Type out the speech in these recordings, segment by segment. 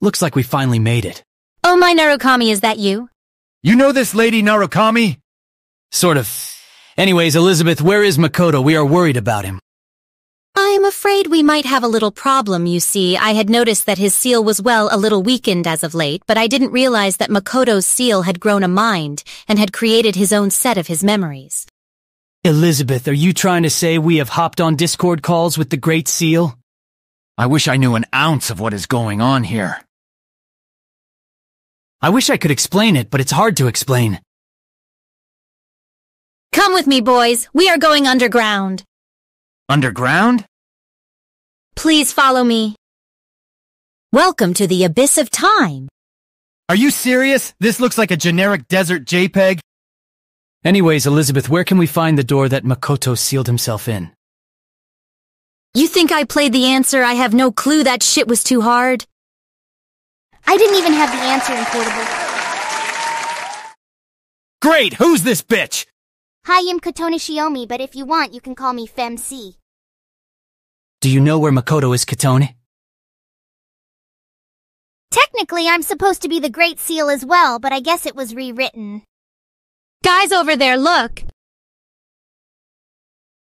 Looks like we finally made it. Oh my Narukami, is that you? You know this lady Narukami? Sort of. Anyways, Elizabeth, where is Makoto? We are worried about him. I'm afraid we might have a little problem, you see. I had noticed that his seal was, well, a little weakened as of late, but I didn't realize that Makoto's seal had grown a mind and had created his own set of his memories. Elizabeth, are you trying to say we have hopped on Discord calls with the Great Seal? I wish I knew an ounce of what is going on here. I wish I could explain it, but it's hard to explain. Come with me, boys. We are going underground. Underground? Please follow me. Welcome to the Abyss of Time. Are you serious? This looks like a generic desert JPEG. Anyways, Elizabeth, where can we find the door that Makoto sealed himself in? You think I played the answer? I have no clue that shit was too hard. I didn't even have the answer in portable. Great! Who's this bitch? Hi, I'm Kotone Shiomi, but if you want, you can call me FemC. Do you know where Makoto is, Kotone? Technically, I'm supposed to be the Great Seal as well, but I guess it was rewritten. Guys over there, look.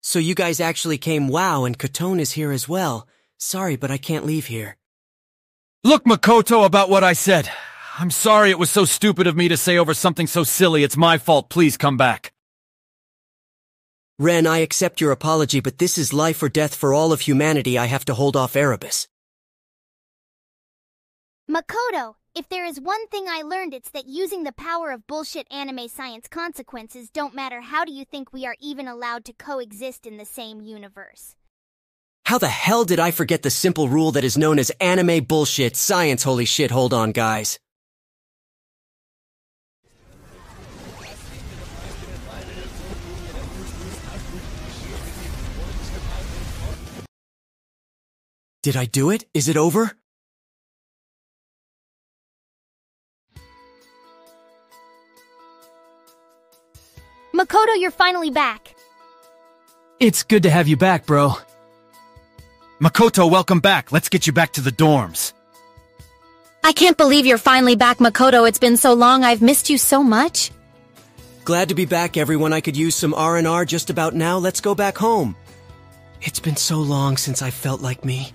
So you guys actually came wow and Kotone is here as well. Sorry, but I can't leave here. Look, Makoto, about what I said. I'm sorry it was so stupid of me to say over something so silly. It's my fault. Please come back. Ren, I accept your apology, but this is life or death for all of humanity. I have to hold off Erebus. Makoto, if there is one thing I learned, it's that using the power of bullshit anime science consequences don't matter. How do you think we are even allowed to coexist in the same universe? How the hell did I forget the simple rule that is known as anime bullshit science? Holy shit, hold on, guys. Did I do it? Is it over? Makoto, you're finally back. It's good to have you back, bro. Makoto, welcome back. Let's get you back to the dorms. I can't believe you're finally back, Makoto. It's been so long. I've missed you so much. Glad to be back, everyone. I could use some R&R just about now. Let's go back home. It's been so long since I felt like me.